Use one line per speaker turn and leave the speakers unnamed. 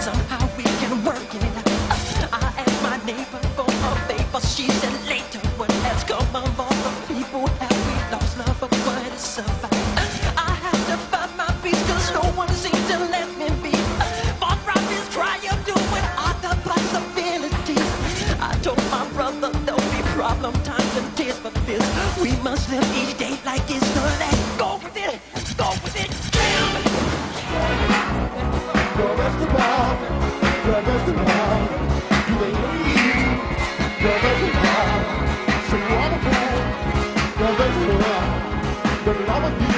Somehow we can work it. I asked my neighbor for a favor. She said later what has come of all the people have we lost love. I have to find my peace cause no one seems to let me be. But problems try to do doing all the possibilities. I told my brother there'll be problem times and tears but. We must live each day like it's the last. Go with it.
the love of you.